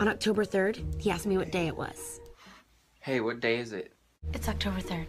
On October 3rd, he asked me what day it was. Hey, what day is it? It's October 3rd.